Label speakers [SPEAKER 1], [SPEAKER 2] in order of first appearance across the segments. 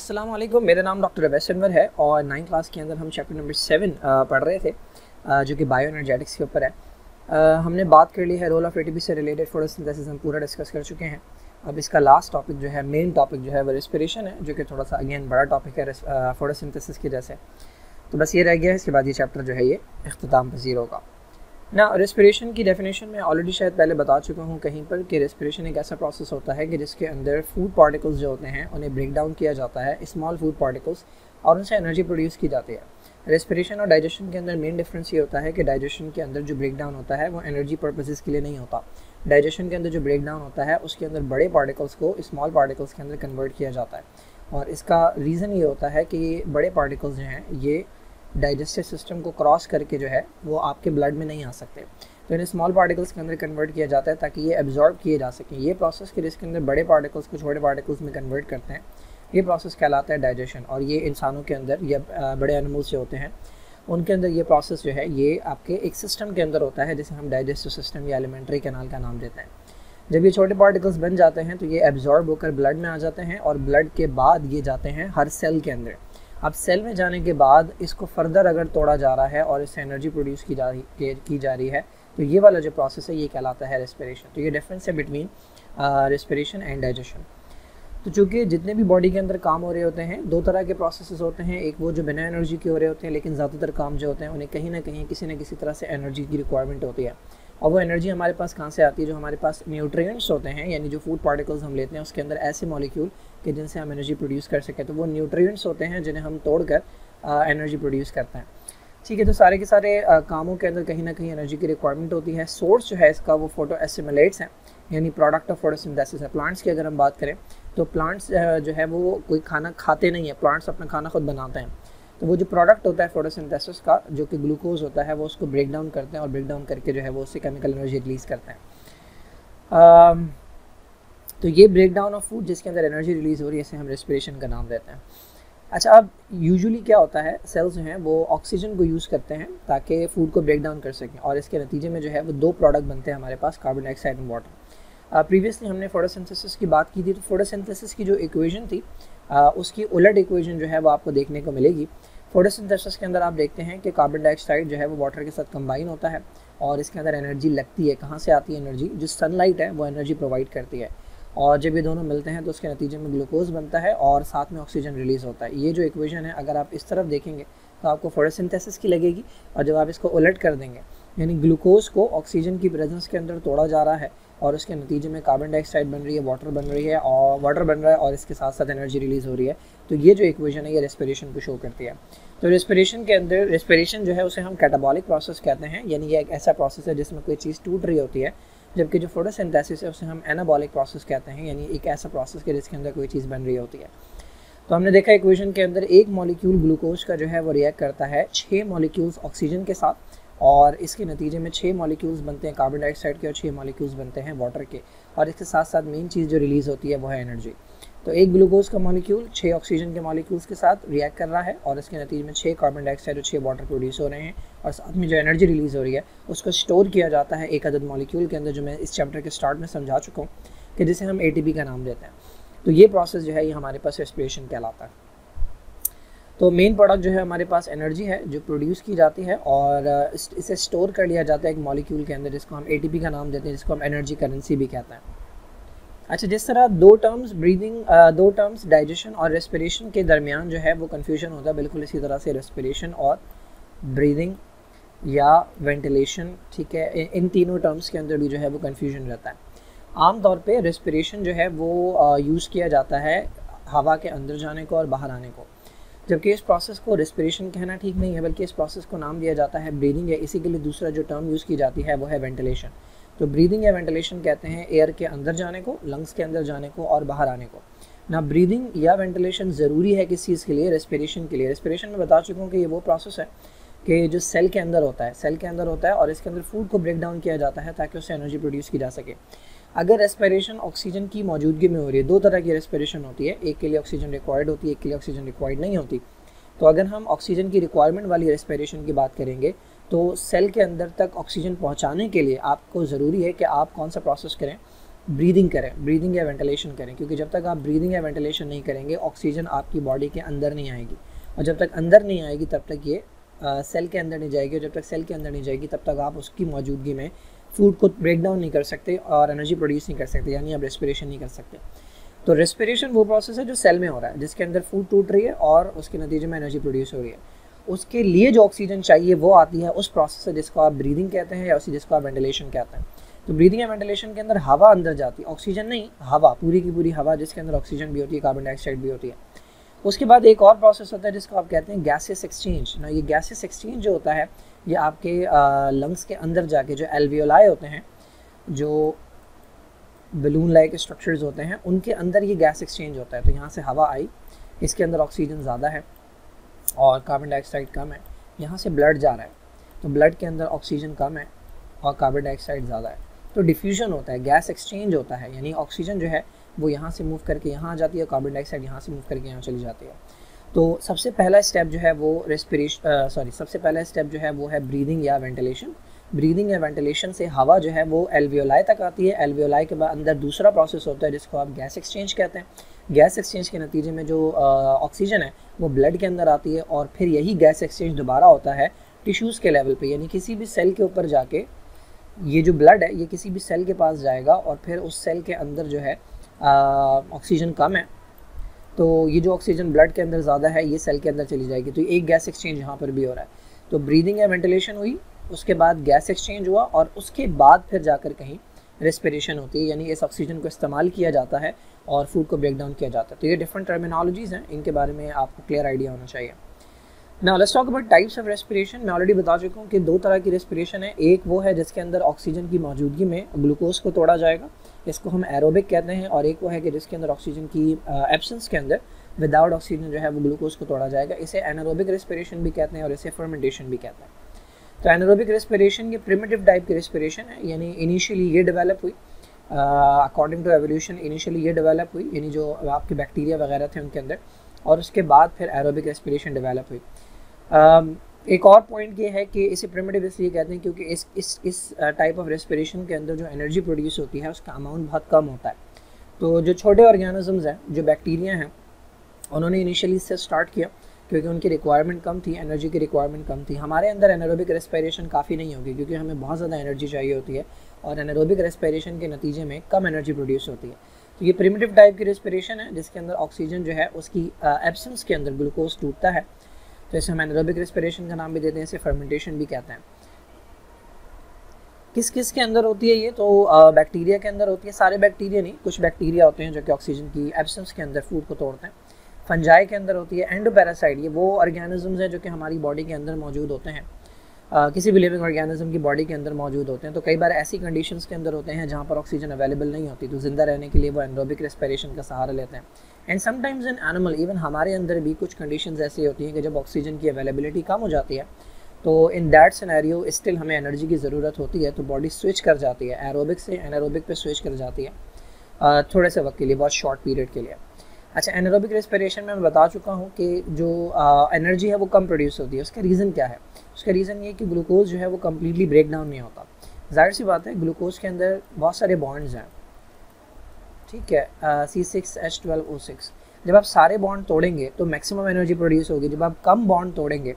[SPEAKER 1] वालेकुम मेरा नाम डॉक्टर अवैस अनवर है और नाइन क्लास के अंदर हम चैप्टर नंबर सेवन पढ़ रहे थे जो कि बायो एनर्जेटिक्स के ऊपर है। हमने बात कर ली है रोल ऑफ़ एटीपी से रिलेटेड फोटोसिंथेसिस हम पूरा डिस्कस कर चुके हैं। अब इसका लास्ट टॉपिक जो है मेन टॉपिक जो है, वो रेस्पिरेशन है, जो कि थोड़ा सा अगेन बड़ा टॉपिक है फोटोसिंथेसिस की जैसे तो बस ये रह गया है, इसके बाद ये चैप्टर जो है ये अख्ताम पजीर होगा। ना रेस्पिरेशन की डेफिनेशन में ऑलरेडी शायद पहले बता चुका हूँ कहीं पर कि रेस्पिरेशन एक ऐसा प्रोसेस होता है कि जिसके अंदर फ़ूड पार्टिकल्स जो होते हैं, उन्हें ब्रेक डाउन किया जाता है स्मॉल फ़ूड पार्टिकल्स और उनसे एनर्जी प्रोड्यूस की जाती है। रेस्पिरेशन और डाइजेशन के अंदर मेन डिफरेंस ये होता है कि डाइजेशन के अंदर जो ब्रेक डाउन होता है, वो एनर्जी पर्पजेज़ के लिए नहीं होता। डाइजेशन के अंदर जो ब्रेक डाउन होता है, उसके अंदर बड़े पार्टिकल्स को स्मॉल पार्टिकल्स के अंदर कन्वर्ट किया जाता है। और इसका रीज़न ये होता है कि बड़े पार्टिकल्स जो हैं, ये डाइजेस्टिव सिस्टम को क्रॉस करके जो है, वो आपके ब्लड में नहीं आ सकते। तो इन्हें स्मॉल पार्टिकल्स के अंदर कन्वर्ट किया जाता है ताकि ये एब्जॉर्ब किए जा सकें। ये प्रोसेस फिर जिसके अंदर बड़े पार्टिकल्स को छोटे पार्टिकल्स में कन्वर्ट करते हैं। ये प्रोसेस कहलाता है डाइजेशन और ये इंसानों के अंदर, या बड़े एनिमल्स जो होते हैं। उनके अंदर ये प्रोसेस जो है, ये आपके एक सिस्टम के अंदर होता है, जिसे हम डाइजेस्टिव सिस्टम या एलिमेंट्री कैनाल का नाम देते हैं। जब ये छोटे पार्टिकल्स बन जाते हैं तो ये एब्जॉर्ब होकर ब्लड में आ जाते हैं और ब्लड के बाद ये जाते हैं हर सेल के अंदर। अब सेल में जाने के बाद इसको फर्दर अगर तोड़ा जा रहा है और इससे एनर्जी प्रोड्यूस की जा रही, की जा रही है तो ये वाला जो प्रोसेस है, ये कहलाता है रेस्पिरेशन तो ये डिफरेंस है बिटवीन रेस्पिरेशन एंड डाइजेशन तो चूँकि जितने भी बॉडी के अंदर काम हो रहे होते हैं, दो तरह के प्रोसेस होते हैं. एक वो जो बिना एनर्जी के हो रहे होते हैं, लेकिन ज़्यादातर काम जो होते हैं, उन्हें कहीं ना कहीं किसी न किसी तरह से एनर्जी की रिक्वायरमेंट होती है. और वो एनर्जी हमारे पास कहाँ से आती है? जो हमारे पास न्यूट्रिएंट्स होते हैं यानी जो फ़ूड पार्टिकल्स हम लेते हैं उसके अंदर ऐसे मॉलिक्यूल कि जिनसे हम एनर्जी प्रोड्यूस कर सकें। तो वो न्यूट्रिएंट्स होते हैं जिन्हें हम तोड़कर एनर्जी प्रोड्यूस करते हैं। ठीक है तो सारे के सारे आ, कामों के अंदर कहीं ना कहीं एनर्जी की रिक्वायरमेंट होती है। सोर्स जो है इसका वो फ़ोटो एसिमुलेट्स हैं यानी प्रोडक्ट ऑफ़ फोटोसिंथेसिस है। प्लांट्स की अगर हम बात करें तो प्लांट्स जो है वो कोई खाना खाते नहीं है। प्लांट्स अपना खाना खुद बनाते हैं। तो वो जो प्रोडक्ट होता है फोटोसिंथेसिस का जो कि ग्लूकोज होता है वो उसको ब्रेक डाउन करते हैं और ब्रेक डाउन करके जो है वो उससे केमिकल एनर्जी रिलीज़ करते हैं। तो ये ब्रेक डाउन ऑफ़ फ़ूड जिसके अंदर एनर्जी रिलीज़ हो रही है इसे हम रेस्पिरेशन का नाम देते हैं। अच्छा अब यूजुअली क्या होता है सेल्स जो हैं वो ऑक्सीजन को यूज़ करते हैं ताकि फ़ूड को ब्रेक डाउन कर सकें और इसके नतीजे में जो है वो दो प्रोडक्ट बनते हैं हमारे पास carbon dioxide and water previously हमने फोटोसिंथेसिस की बात की थी तो फोटोसिंथेसिस की जो इक्वेशन थी uh, उसकी उलट इक्वेशन जो है वो आपको देखने को मिलेगी। फोटोसिंथेसिस के अंदर आप देखते हैं कि कार्बन डाइऑक्साइड जो है वो वाटर के साथ कंबाइन होता है और इसके अंदर एनर्जी लगती है। कहाँ से आती है एनर्जी जो सनलाइट है, वो एनर्जी प्रोवाइड करती है। और जब ये दोनों मिलते हैं तो उसके नतीजे में ग्लूकोज बनता है और साथ में ऑक्सीजन रिलीज़ होता है। ये जो इक्वेशन है, अगर आप इस तरफ़ देखेंगे तो आपको फोटोसिंथेसिस की लगेगी और जब आप इसको उलट कर देंगे, यानी ग्लूकोज को ऑक्सीजन की प्रेजेंस के अंदर तोड़ा जा रहा है और उसके नतीजे में कार्बन डाइऑक्साइड बन रही है वाटर बन रही है और वाटर बन रहा है और इसके साथ साथ एनर्जी रिलीज़ हो रही है। तो ये जो इक्वेशन है, ये रेस्पिरेशन को शो करती है। तो रेस्पिरेशन के अंदर रेस्पिरेशन जो है, उसे हम कैटाबॉलिक प्रोसेस कहते हैं। यानी ये एक ऐसा प्रोसेस है, जिसमें कोई चीज़ टूट रही होती है, जबकि जो फोटोसिंथेसिस है, उसे हम एनाबॉलिक प्रोसेस कहते हैं। यानी एक ऐसा प्रोसेस के जिसके अंदर कोई चीज़ बन रही होती है। तो हमने देखा इक्वेशन के अंदर एक मॉलिक्यूल ग्लूकोज का जो है, वो रिएक्ट करता है। छः मॉलिक्यूल्स ऑक्सीजन के साथ। और इसके नतीजे में छः मॉलिक्यूल्स बनते हैं कार्बन डाइऑक्साइड के और छः मॉलिक्यूल्स बनते हैं वाटर के। और इसके साथ साथ मेन चीज़ जो रिलीज़ होती है वो है एनर्जी तो एक ग्लूकोज का मॉलिक्यूल छः ऑक्सीजन के मॉलिक्यूल्स के साथ रिएक्ट कर रहा है और इसके नतीजे में छः कार्बन डाइऑक्साइड और छः वाटर प्रोड्यूस हो रहे हैं और साथ में जो एनर्जी रिलीज़ हो रही है, उसको स्टोर किया जाता है एक अदद मॉलिक्यूल के अंदर जो मैं इस चैप्टर के स्टार्ट में समझा चुका हूँ, कि जिसे हम ए का नाम देते हैं। तो ये प्रोसेस जो है ये हमारे पास रेस्पिरेशन कहलाता है। तो मेन प्रोडक्ट जो है हमारे पास एनर्जी है, जो प्रोड्यूस की जाती है और इसे स्टोर कर लिया जाता है एक मॉलिक्यूल के अंदर जिसको हम एटीपी का नाम देते हैं, जिसको हम एनर्जी करेंसी भी कहते हैं। अच्छा जिस तरह दो टर्म्स ब्रीदिंग दो टर्म्स डाइजेशन और रेस्पिरेशन के दरमियान जो है वो कन्फ्यूज़न होता है, बिल्कुल इसी तरह से रेस्पिरेशन और ब्रीदिंग या वेंटिलेशन ठीक है, इन तीनों टर्म्स के अंदर भी जो है वो कन्फ्यूज़न रहता है। आम तौर पे रेस्पिरेशन जो है वो यूज़ किया जाता है हवा के अंदर जाने को और बाहर आने को। जबकि इस प्रोसेस को रेस्पिरेशन कहना ठीक नहीं है, बल्कि इस प्रोसेस को नाम दिया जाता है ब्रीदिंग या इसी के लिए दूसरा जो टर्म यूज़ की जाती है, वो है वेंटिलेशन तो ब्रीदिंग या वेंटिलेशन कहते हैं एयर के अंदर जाने को लंग्स के अंदर जाने को और बाहर आने को. ना ब्रीदिंग या वेंटिलेशन ज़रूरी है किस चीज़ के लिए? रेस्पिरेशन के लिए. रेस्पिरेशन में बता चुका हूँ कि ये वो प्रोसेस है कि जो सेल के अंदर होता है सेल के अंदर होता है और इसके अंदर फ़ूड को ब्रेक डाउन किया जाता है ताकि उससे एनर्जी प्रोड्यूस की जा सके। अगर रेस्पिरेशन ऑक्सीजन की मौजूदगी में हो रही है, दो तरह की रेस्पिरेशन होती है, एक के लिए ऑक्सीजन रिक्वायर्ड होती है, एक के लिए ऑक्सीजन रिक्वायर्ड नहीं होती। तो अगर हम ऑक्सीजन की रिक्वायरमेंट वाली रेस्पिरेशन की बात करेंगे तो सेल के अंदर तक ऑक्सीजन पहुँचाने के लिए आपको ज़रूरी है कि आप कौन सा प्रोसेस करें? ब्रीदिंग करें ब्रीदिंग या वेंटिलेशन करें, क्योंकि जब तक आप ब्रीदिंग या वेंटिलेशन नहीं करेंगे ऑक्सीजन आपकी बॉडी के अंदर नहीं आएगी। और जब तक अंदर नहीं आएगी, तब तक ये सेल के अंदर नहीं जाएगी और जब तक सेल के अंदर नहीं जाएगी, तब तक आप उसकी मौजूदगी में फ़ूड को ब्रेक डाउन नहीं कर सकते और एनर्जी प्रोड्यूस नहीं कर सकते, यानी आप रेस्पिरेशन नहीं कर सकते। तो रेस्पिरेशन वो प्रोसेस है जो सेल में हो रहा है, जिसके अंदर फ़ूड टूट रही है और उसके नतीजे में एनर्जी प्रोड्यूस हो रही है। उसके लिए जो ऑक्सीजन चाहिए वो आती है, उस प्रोसेस से जिसको आप ब्रीदिंग कहते हैं या उसी जिसको आप वेंटिलेशन कहते हैं। तो ब्रीदिंग या वेंटिलेशन के अंदर हवा अंदर जाती है ऑक्सीजन नहीं, हवा, पूरी की पूरी हवा जिसके अंदर ऑक्सीजन भी होती है कार्बन डाइऑक्साइड भी होती है। उसके बाद एक और प्रोसेस होता है जिसको आप कहते हैं गैसेस एक्सचेंज ना, ये गैसेस एक्सचेंज जो होता है, ये आपके लंग्स के अंदर जाके जो एल्वियोलाई होते हैं, जो बलून लाइक स्ट्रक्चर्स होते हैं, उनके अंदर ये गैस एक्सचेंज होता है. तो यहाँ से हवा आई, इसके अंदर ऑक्सीजन ज़्यादा है और कार्बन डाइऑक्साइड कम है. यहाँ से ब्लड जा रहा है तो ब्लड के अंदर ऑक्सीजन कम है और कार्बन डाइऑक्साइड ज़्यादा है. तो डिफ्यूजन होता है गैस एक्सचेंज होता है, यानी ऑक्सीजन जो है वो यहाँ से मूव करके यहाँ आ जाती है कार्बन डाइऑक्साइड यहाँ से मूव करके यहाँ चली जाती है। तो सबसे पहला स्टेप जो है वो रेस्पिरेशन सॉरी सबसे पहला स्टेप जो है वो है ब्रीदिंग या वेंटिलेशन ब्रीदिंग या वेंटिलेशन से हवा जो है वो एल्वियोलाई तक आती है। एल्वियोलाई के बाद अंदर दूसरा प्रोसेस होता है जिसको आप गैस एक्सचेंज कहते हैं। गैस एक्सचेंज के नतीजे में जो ऑक्सीजन है वो ब्लड के अंदर आती है और फिर यही गैस एक्सचेंज दोबारा होता है टिश्यूज़ के लेवल पे। यानी किसी भी सेल के ऊपर जाके ये जो ब्लड है ये किसी भी सेल के पास जाएगा और फिर उस सेल के अंदर जो है ऑक्सीजन कम है। तो ये जो ऑक्सीजन ब्लड के अंदर ज़्यादा है, ये सेल के अंदर चली जाएगी। तो एक गैस एक्सचेंज यहाँ पर भी हो रहा है। तो ब्रीदिंग या वेंटिलेशन हुई, उसके बाद गैस एक्सचेंज हुआ और उसके बाद फिर जाकर कहीं रेस्पिरेशन होती है, यानी इस ऑक्सीजन को इस्तेमाल किया जाता है और फ़ूड को ब्रेक डाउन किया जाता है। तो ये डिफरेंट टर्मिनोलॉजीज़ हैं, इनके बारे में आपको क्लियर आइडिया होना चाहिए। ना let's talk about types of respiration मैं ऑलरेडी बता चुका हूँ कि दो तरह की रेस्पिरेशन है। एक वो है जिसके अंदर ऑक्सीजन की मौजूदगी में ग्लूकोज को तोड़ा जाएगा। इसको हम एरोबिक कहते हैं और एक वो है कि जिसके अंदर ऑक्सीजन की एब्सेंस के अंदर विदाउट ऑक्सीजन जो है वो ग्लूकोज को तोड़ा जाएगा। इसे एनारोबिक रेस्पिरेशन भी कहते हैं और इसे फर्मेंटेशन भी कहते हैं। तो एनारोबिक रेस्पिरेशन ये प्रिमिटिव टाइप की रेस्पिरेशन है। यानी इनिशियली ये डेवलप हुई अकॉर्डिंग टू एवोल्यूशन इनिशियली ये डेवलप हुई। यानी जो आपके बैक्टीरिया वगैरह थे उनके अंदर। और उसके बाद फिर एरोबिक रेस्पिरेशन डेवलप हुई। uh, एक और पॉइंट ये है कि इसे प्रिमिटिव इसलिए कहते हैं क्योंकि इस इस इस टाइप ऑफ़ रेस्पिरेशन के अंदर जो एनर्जी प्रोड्यूस होती है, उसका अमाउंट बहुत कम होता है। तो जो छोटे ऑर्गेनिजम्स हैं, जो बैक्टीरिया हैं, उन्होंने इनिशियली इससे स्टार्ट किया क्योंकि उनकी रिक्वायरमेंट कम थी एनर्जी की रिक्वायरमेंट कम थी। हमारे अंदर एनारोबिक रेस्पिरेशन काफ़ी नहीं होगी क्योंकि हमें बहुत ज़्यादा एनर्जी चाहिए होती है और एनारोबिक रेस्पिरेशन के नतीजे में कम एनर्जी प्रोड्यूस होती है। तो ये प्रिमिटिव टाइप की रेस्पिरेशन है, जिसके अंदर ऑक्सीजन जो है, उसकी एब्सेंस के अंदर ग्लूकोज टूटता है। तो इसे हम एनरोबिक रेस्पिरेशन का नाम भी देते हैं, इसे फर्मेंटेशन भी कहते हैं। किस किस के अंदर होती है ये? तो बैक्टीरिया के अंदर होती है, सारे बैक्टीरिया नहीं, कुछ बैक्टीरिया होते हैं जो कि ऑक्सीजन की एब्सेंस के अंदर फ़ूड को तोड़ते हैं। फंजाई के अंदर होती है एंडोपैरासाइड ये वो ऑर्गेनिजम्स हैं जो कि हमारी बॉडी के अंदर मौजूद होते हैं। किसी भी लिविंग ऑर्गेनिज्म की बॉडी के अंदर मौजूद होते हैं तो कई बार ऐसी कंडीशंस के अंदर होते हैं जहाँ पर ऑक्सीजन अवेलेबल नहीं होती तो ज़िंदा रहने के लिए वो एनरोबिक रेस्पिरेशन का सहारा लेते हैं। And sometimes in animal even हमारे अंदर भी कुछ कंडीशन ऐसी होती हैं कि जब ऑक्सीजन की अवेलेबिलिटी कम हो जाती है तो इन दैट सिनेरियो स्टिल हमें एनर्जी की ज़रूरत होती है तो बॉडी स्विच कर जाती है एरोबिक से एनारोबिक पे स्विच कर जाती है थोड़े से वक्त के लिए, बहुत शॉर्ट पीरियड के लिए। अच्छा एनारोबिक रेस्पिरेशन में मैं बता चुका हूँ कि जो एनर्जी है वो कम प्रोड्यूस होती है। उसका रीज़न क्या है? उसका रीज़न ये कि ग्लूकोज जो है वो कम्प्लीटली ब्रेक डाउन नहीं होता। ज़ाहिर सी बात है ग्लूकोज के अंदर बहुत सारे बॉन्ड्स हैं। ठीक है C six H twelve O six जब आप सारे बॉन्ड तोड़ेंगे तो मैक्सिमम एनर्जी प्रोड्यूस होगी। जब आप कम बॉन्ड तोड़ेंगे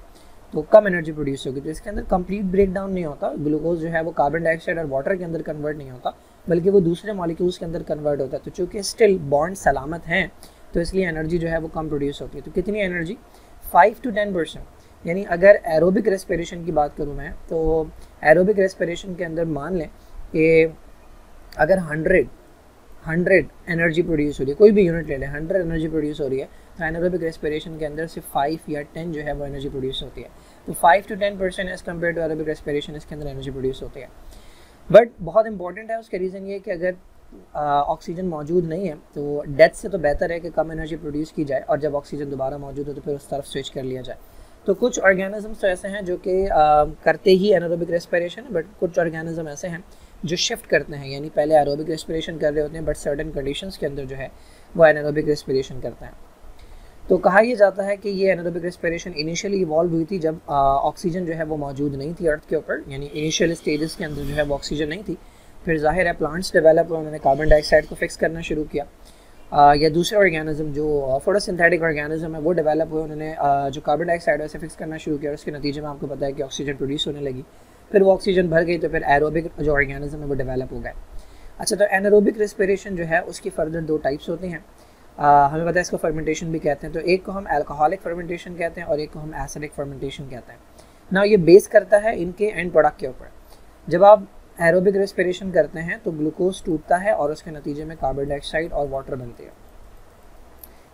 [SPEAKER 1] तो कम एनर्जी प्रोड्यूस होगी। तो इसके अंदर कंप्लीट ब्रेक डाउन नहीं होता। ग्लूकोज जो है वो कार्बन डाइऑक्साइड और वाटर के अंदर कन्वर्ट नहीं होता, बल्कि वो दूसरे मॉलिक्यूल्स के अंदर कन्वर्ट होता है। तो चूँकि स्टिल बॉन्ड सलामत हैं तो इसलिए एनर्जी जो है वो कम प्रोड्यूस होती है। तो कितनी energy five to ten percent यानी अगर एरोबिक रेस्पिरेशन की बात करूँ मैं तो एरोबिक रेस्पिरेशन के अंदर मान लें कि अगर हंड्रेड हंड्रेड एनर्जी प्रोड्यूस हो रही है, कोई भी यूनिट ले लें हंड्रेड एनर्जी प्रोड्यूस हो रही है तो एनरोबिक रेस्पिरेशन के अंदर सिर्फ़ फाइव या टेन जो है वो एनर्जी प्रोड्यूस होती है। तो five to ten percent as compare to aerobic respiration इसके अंदर एनर्जी प्रोड्यूस होती है। बट बहुत इंपॉर्टेंट है उसका रीज़न ये कि अगर ऑक्सीजन मौजूद नहीं है तो डेथ से तो बेहतर है कि कम एनर्जी प्रोड्यूस की जाए और जब ऑक्सीजन दोबारा मौजूद हो तो फिर उस तरफ़ स्विच कर लिया जाए। तो कुछ ऑर्गेनिजम्स तो ऐसे हैं जो कि करते ही एनारोबिक रेस्पिरेशन बट कुछ ऑर्गेनिज्म ऐसे हैं जो शिफ्ट करते हैं, यानी पहले एरोबिक रेस्पिरेशन कर रहे होते हैं बट सर्टन कंडीशन के अंदर जो है वो एनारोबिक रेस्पिरेशन करते हैं। तो कहा यह जाता है कि ये एनारोबिक रेस्पिरेशन इनिशियली इवॉल्व हुई थी जब ऑक्सीजन जो है वो मौजूद नहीं थी अर्थ के ऊपर, यानी इनिशियल स्टेजेस के अंदर जो है वो ऑक्सीजन नहीं थी। फिर ज़ाहिर है प्लांट्स डेवलप हुए उन्होंने कार्बन डाइऑक्साइड को फिक्स करना शुरू किया। uh, या दूसरे ऑर्गेनिज्म जो फोटोसिंथेटिक ऑर्गेनिज्म है वो डेवलप हुए उन्होंने जो कार्बन डाइऑक्साइड है उसे फिक्स करना शुरू किया और उसके नतीजे में आपको पता है कि ऑक्सीजन प्रोड्यूस होने लगी। फिर वो ऑक्सीजन भर गई तो फिर एरोबिक जो ऑर्गेनिज्म है वो डेवलप हो गए। अच्छा तो एनारोबिक रेस्पिरेशन जो है उसकी फर्दर दो टाइप्स होती हैं। आ, हमें पता है इसको फर्मेंटेशन भी कहते हैं तो एक को हम अल्कोहलिक फर्मेंटेशन कहते हैं और एक को हम एसिडिक फर्मेंटेशन कहते हैं। ना ये बेस करता है इनके एंड प्रोडक्ट के ऊपर। जब आप एरोबिक रेस्पिरेशन करते हैं तो ग्लूकोज टूटता है और उसके नतीजे में कार्बन डाइऑक्साइड और वाटर बनती है।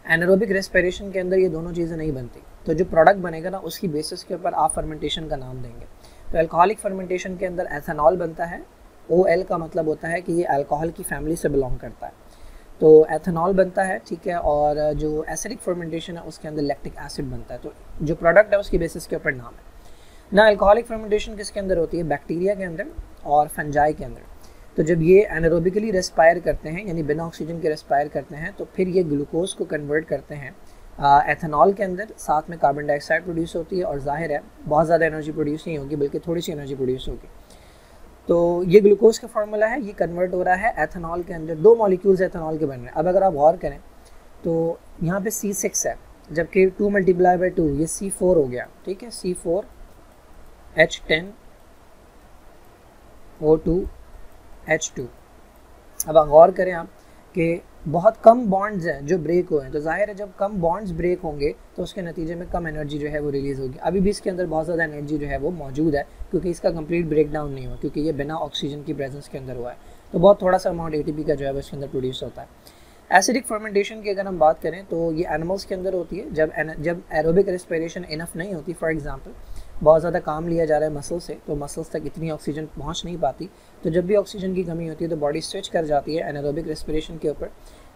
[SPEAKER 1] एनारोबिक रेस्पिरेशन के अंदर ये दोनों चीज़ें नहीं बनती। तो जो प्रोडक्ट बनेगा ना, उसकी बेसिस के ऊपर आप फर्मेंटेशन का नाम देंगे। तो अल्कोहलिक फर्मेंटेशन के अंदर एथेनॉल बनता है। ओ एल का मतलब होता है कि ये अल्कोहल की फैमिली से बिलोंग करता है। तो एथेनॉल बनता है, ठीक है, और जो एसिडिक फर्मेंटेशन है, उसके अंदर लैक्टिक एसिड बनता है। तो जो प्रोडक्ट है, उसकी बेसिस के ऊपर नाम है। ना अल्कोहलिक फर्मेंटेशन किसके अंदर होती है? बैक्टीरिया के अंदर। और फंजाई के अंदर। तो जब ये एनारोबिकली रेस्पायर करते हैं, यानी बिना ऑक्सीजन के रेस्पायर करते हैं तो फिर ये ग्लूकोज को कन्वर्ट करते हैं एथेनॉल के अंदर। साथ में कार्बन डाइऑक्साइड प्रोड्यूस होती है और ज़ाहिर है, बहुत ज़्यादा एनर्जी प्रोड्यूस नहीं होगी, बल्कि थोड़ी सी एनर्जी प्रोड्यूस होगी। तो ये ग्लूकोज का फार्मूला है, ये कन्वर्ट हो रहा है एथेनॉल के अंदर। दो मॉलिक्यूल्स एथेनॉल के बन रहे हैं। अब अगर आप गौर करें तो यहाँ पे सी सिक्स है, जबकि टू मल्टीप्लाई बाई टू ये सी फोर हो गया, ठीक है? C four H ten O two H two अब गौर करें आप कि बहुत कम बॉन्ड्स हैं जो ब्रेक हुए हैं। तो ज़ाहिर है जब कम बॉन्ड्स ब्रेक होंगे तो उसके नतीजे में कम एनर्जी जो है वो रिलीज़ होगी। अभी भी इसके अंदर बहुत ज़्यादा एनर्जी जो है वो मौजूद है, क्योंकि इसका कंप्लीट ब्रेक डाउन नहीं हुआ, क्योंकि ये बिना ऑक्सीजन की प्रेजेंस के अंदर हुआ है। तो बहुत थोड़ा सा अमाउंट एटीपी का जो है वो इसके अंदर प्रोड्यूस होता है। एसिडिक फर्मेंटेशन की अगर हम बात करें तो ये एनिमल्स के अंदर होती है। जब जब एरोबिक रेस्पिरेशन इनफ नहीं होती फॉर एग्ज़ाम्पल बहुत ज़्यादा काम लिया जा रहा है मसल्स से तो मसल्स तक इतनी ऑक्सीजन पहुँच नहीं पाती। तो जब भी ऑक्सीजन की कमी होती है तो बॉडी स्विच कर जाती है एनारोबिक रेस्पिरेशन के ऊपर।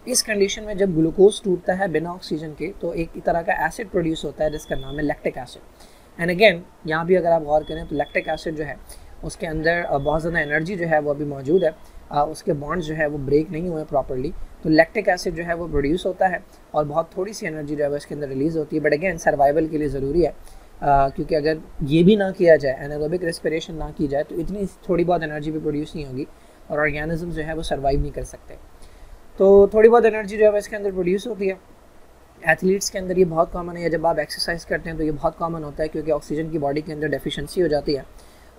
[SPEAKER 1] इस कंडीशन में जब ग्लूकोज टूटता है बिना ऑक्सीजन के तो एक तरह का एसिड प्रोड्यूस होता है, जिसका नाम है लैक्टिक एसिड एंड अगेन यहाँ भी अगर आप गौर करें तो लैक्टिक एसिड जो है, उसके अंदर बहुत ज़्यादा एनर्जी जो है, वो अभी मौजूद है। उसके बॉन्ड्स जो है, वो ब्रेक नहीं हुए प्रॉपरली तो लैक्टिक एसिड जो है, वो प्रोड्यूस होता है और बहुत थोड़ी सी एनर्जी जो है, वो इसके अंदर रिलीज़ होती है। बट अगेन सर्वाइवल के लिए ज़रूरी है। क्योंकि अगर ये भी ना किया जाए एनारोबिक रेस्पिरेशन ना की जाए तो इतनी थोड़ी बहुत एनर्जी भी प्रोड्यूस नहीं होगी और ऑर्गेनिज्म जो है वो सर्वाइव नहीं कर सकते। तो थोड़ी बहुत एनर्जी जो है इसके अंदर प्रोड्यूस होती है। एथलीट्स के अंदर ये बहुत कॉमन है जब आप एक्सरसाइज करते हैं तो ये बहुत कॉमन होता है क्योंकि ऑक्सीजन की बॉडी के अंदर डेफिशिएंसी हो जाती है।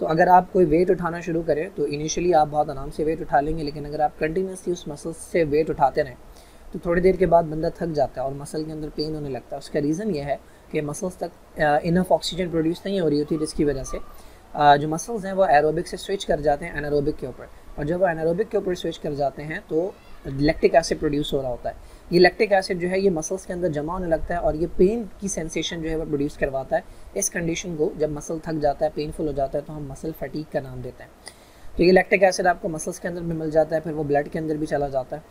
[SPEAKER 1] तो अगर आप कोई वेट उठाना शुरू करें तो इनिशियली आप बहुत आराम से वेट उठा लेंगे, लेकिन अगर आप कंटिन्यूसली उस मसल से वेट उठाते रहें तो थोड़ी देर के बाद बंदा थक जाता है और मसल के अंदर पेन होने लगता है। उसका रीज़न ये है कि मसल्स तक इनफ ऑक्सीजन प्रोड्यूस नहीं हो रही होती जिसकी वजह से जो मसल्स हैं वो एरोबिक से स्विच कर जाते हैं एनारोबिक के ऊपर। और जब वो एनारोबिक के ऊपर स्विच कर जाते हैं तो लैक्टिक एसिड प्रोड्यूस हो रहा होता है। ये लैक्टिक एसिड जो है ये मसल्स के अंदर जमा होने लगता है और ये पेन की सेंसेशन जो है वो प्रोड्यूस करवाता है। इस कंडीशन को जब मसल थक जाता है पेनफुल हो जाता है तो हम मसल फटीक का नाम देते हैं। तो ये लैक्टिक एसिड आपको मसल्स के अंदर भी मिल जाता है फिर वो ब्लड के अंदर भी चला जाता है।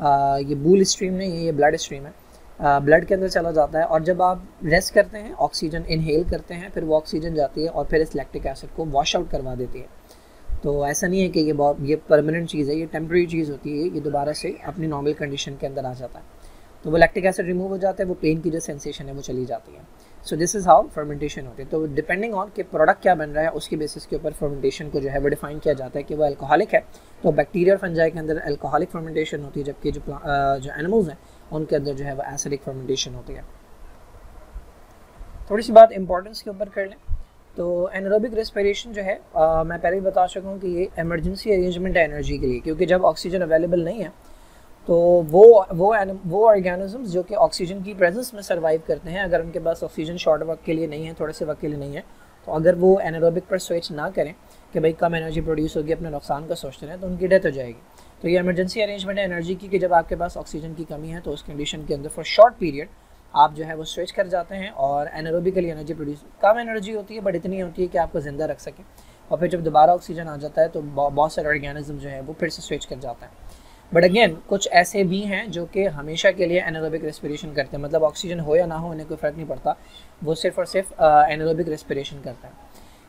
[SPEAKER 1] आ, ये बूल स्ट्रीम नहीं है ये ब्लड स्ट्रीम है। ब्लड के अंदर चला जाता है और जब आप रेस्ट करते हैं ऑक्सीजन इनहेल करते हैं, फिर वो ऑक्सीजन जाती है और फिर इस लैक्टिक एसिड को वॉश आउट करवा देती है। तो ऐसा नहीं है कि ये बहुत, ये परमानेंट चीज़ है, ये टेम्प्रेरी चीज़ होती है, ये दोबारा से अपनी नॉर्मल कंडीशन के अंदर आ जाता है। तो वो लैक्टिक एसिड रिमूव हो जाता है, वो पेन की जो सेंसेशन है वो चली जाती है। So this is how fermentation होती है। तो डिपेंडिंग ऑन कि प्रोडक्ट क्या बन रहा है, उसके बेसिस के ऊपर फर्मेंटेशन को जो है वो डिफाइन किया जाता है कि वो अल्कोहलिक है। तो बैक्टीरिया और फंजाई के अंदर अल्कोहलिक फर्मेंटेशन होती है, जबकि जो जो एनिमल्स हैं उनके अंदर जो है वो एसिडिक फर्मेंटेशन होती है। थोड़ी सी बात इंपॉर्टेंस के ऊपर कर लें तो एनरोबिक रेस्पिरेशन जो है आ, मैं पहले ही बता चुका हूँ कि ये एमरजेंसी अरेंजमेंट है एनर्जी के लिए क्योंकि जब ऑक्सीजन अवेलेबल नहीं है तो वो वो वो ऑर्गेनिजम्स जो कि ऑक्सीजन की प्रेजेंस में सर्वाइव करते हैं अगर उनके पास ऑक्सीजन शॉर्ट वक्त के लिए नहीं है थोड़े से वक्त के लिए नहीं है तो अगर वो एनरोबिक पर स्विच ना करें कि भाई कम एनर्जी प्रोड्यूस होगी अपने नुकसान का सोचते रहें तो उनकी डेथ हो जाएगी। तो ये इमरजेंसी अरेंजमेंट है एनर्जी की कि जब आपके पास ऑक्सीजन की कमी है तो उस कंडीशन के अंदर फॉर शॉर्ट पीरियड आप जो है वो स्विच कर जाते हैं और एनरोबिकली एनर्जी प्रोड्यूस कम एनर्जी होती है बट इतनी होती है कि आपको ज़िंदा रख सके। और फिर जब दोबारा ऑक्सीजन आ जाता है तो बहुत सारे ऑर्गेनिज्म जो है वो फिर से स्विच कर जाता है। बट अगेन कुछ ऐसे भी हैं जो कि हमेशा के लिए एनारोबिक रेस्पिरेशन करते हैं। मतलब ऑक्सीजन हो या ना हो, उन्हें कोई फ़र्क नहीं पड़ता। वो सिर्फ़ और सिर्फ़ एनारोबिक रेस्पिरेशन करता है।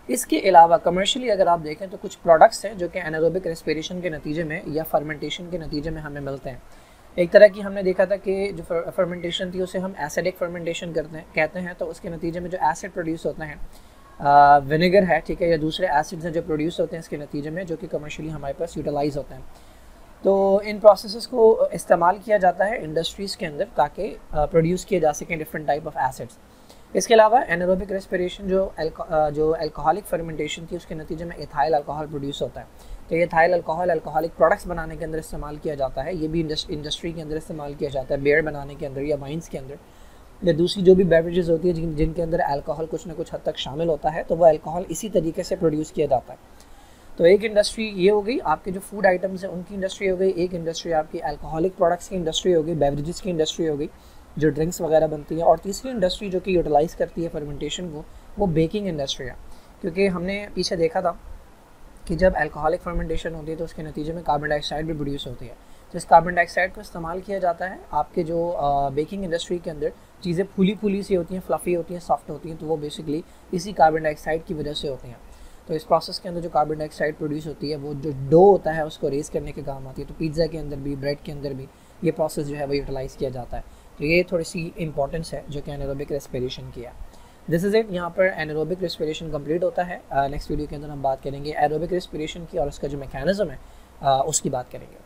[SPEAKER 1] इसके अलावा कमर्शियली अगर आप देखें तो कुछ प्रोडक्ट्स हैं जो कि एनारोबिक रेस्पिरेशन के नतीजे में या फर्मेंटेशन के नतीजे में हमें मिलते हैं। एक तरह की हमने देखा था कि जो फर्मेंटेशन थी, उसे हम एसिडिक फर्मेंटेशन करते हैं, कहते हैं तो उसके नतीजे में जो एसिड प्रोड्यूस होते हैं विनेगर है, ठीक है, या दूसरे एसिड्स हैं जो प्रोड्यूस होते हैं इसके नतीजे में, जो कि कमर्शियली हमारे पास यूटिलाइज होते हैं। तो इन प्रोसेस को इस्तेमाल किया जाता है इंडस्ट्रीज़ के अंदर ताकि प्रोड्यूस किए जा सकें डिफरेंट टाइप ऑफ़ एसिड्स इसके अलावा एनारोबिक रेस्पिरेशन जो जो अल्कोहलिक फर्मेंटेशन थी, उसके नतीजे में एथाइल अल्कोहल प्रोड्यूस होता है। तो ये थाइल अल्कोहल अल्कोहलिक प्रोडक्ट्स बनाने के अंदर इस्तेमाल किया जाता है। ये भी इंडस्ट्री के अंदर इस्तेमाल किया जाता है बेयर बनाने के अंदर या वाइन्स के अंदर। या दूसरी जो भी बेवरेजेस होती है, जिन, जिनके अंदर अल्कोहल कुछ ना कुछ हद तक शामिल होता है तो वो अल्कोहल इसी तरीके से प्रोड्यूस किया जाता है। तो एक इंडस्ट्री ये हो गई, आपके जो फ़ूड आइटम्स हैं, उनकी इंडस्ट्री हो गई। एक इंडस्ट्री आपकी अल्कोहलिक प्रोडक्ट्स की इंडस्ट्री हो गई बेवरेजेस की इंडस्ट्री हो गई। जो ड्रिंक्स वगैरह बनती हैं, और तीसरी इंडस्ट्री जो कि यूटिलाइज़ करती है फर्मेंटेशन को वो बेकिंग इंडस्ट्री है। क्योंकि हमने पीछे देखा था कि जब अल्कोहलिक फर्मेंटेशन होती है तो उसके नतीजे में कार्बन डाइऑक्साइड भी प्रोड्यूस होती है। इस कार्बन डाइऑक्साइड को इस्तेमाल किया जाता है, आपके जो बेकिंग इंडस्ट्री के अंदर चीज़ें फूली फूली सी होती हैं फ्लफ़ी होती हैं सॉफ्ट होती हैं तो वो बेसिकली इसी कार्बन डाइऑक्साइड की वजह से होती हैं। तो इस प्रोसेस के अंदर जो कार्बन डाइऑक्साइड प्रोड्यूस होती है, वो जो डो होता है, उसको रेस करने के काम आती है। तो पिज़्ज़ा के अंदर भी ब्रेड के अंदर भी ये प्रोसेस जो है, वो यूटिलाइज़ किया जाता है। तो ये थोड़ी सी इंपॉर्टेंस है जो कि एनारोबिक रेस्पिरेशन की है। दिस इज़ इट यहाँ पर एनोरोबिक रेस्पिरेशन कंप्लीट होता है। नेक्स्ट uh, वीडियो के अंदर हम बात करेंगे एरोबिक रेस्पिरेशन की और उसका जो मैकेनिज़्म है uh, उसकी बात करेंगे।